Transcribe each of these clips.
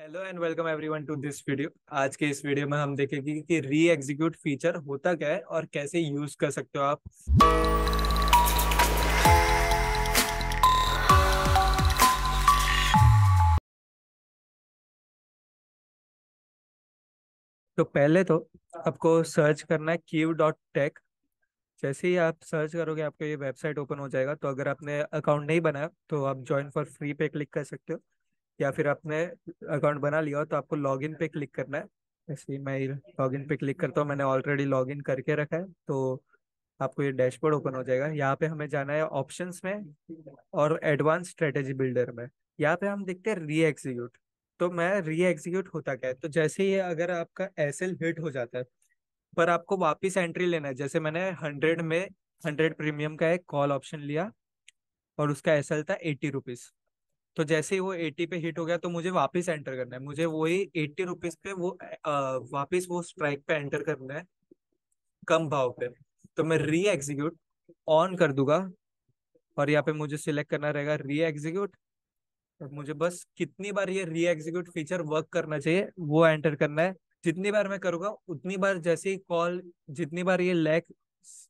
Hello and welcome everyone to this video आज के इस वीडियो में हम देखेंगे कि री एग्जीक्यूट फीचर होता क्या है और कैसे यूज़ कर सकते हो आप। तो पहले तो आपको सर्च करना है क्यू डॉट टेक जैसे ही आप सर्च करोगे, आपको ये वेबसाइट ओपन हो जाएगा। तो अगर आपने अकाउंट नहीं बनाया तो आप ज्वाइन फॉर फ्री पे क्लिक कर सकते हो। या फिर आपने अकाउंट बना लिया हो तो आपको लॉगिन पे क्लिक करना है। जैसे मैं लॉगिन पे क्लिक करता हूँ, मैंने ऑलरेडी लॉगिन करके रखा है तो आपको ये डैशबोर्ड ओपन हो जाएगा। यहाँ पे हमें जाना है ऑप्शंस में और एडवांस स्ट्रेटेजी बिल्डर में। यहाँ पे हम देखते हैं री एग्जीक्यूट तो मैं री एग्जीक्यूट होता क्या है? तो जैसे ही अगर आपका एसएल हिट हो जाता है, पर आपको वापिस एंट्री लेना है, जैसे मैंने हंड्रेड में हंड्रेड प्रीमियम का एक कॉल ऑप्शन लिया और उसका एसएल था एट्टी रुपीज़ तो जैसे ही वो एट्टी पे हिट हो गया तो मुझे वापस एंटर करना है। मुझे वही एट्टी रुपीज़ पे वो वापस वो स्ट्राइक पे एंटर करना है, कम भाव पे। तो मैं री एग्जीक्यूट ऑन कर दूँगा और यहाँ पे मुझे सिलेक्ट करना रहेगा री एग्जीक्यूट और मुझे बस कितनी बार ये री एग्जीक्यूट फीचर वर्क करना चाहिए, वो एंटर करना है। जितनी बार मैं करूँगा, उतनी बार जैसे ही कॉल जितनी बार ये लैक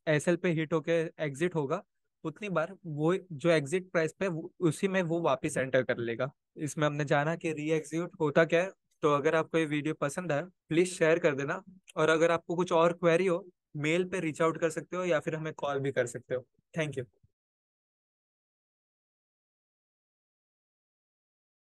एसएल पे हिट होके एग्जिट होगा उतनी बार वो जो एग्जिट प्राइस पे उसी में वो वापस एंटर कर लेगा। इसमें हमने जाना कि री एग्जिट होता क्या है तो अगर आपको ये वीडियो पसंद है प्लीज़ शेयर कर देना। और अगर आपको कुछ और क्वेरी हो मेल पे रीच आउट कर सकते हो या फिर हमें कॉल भी कर सकते हो। Thank you.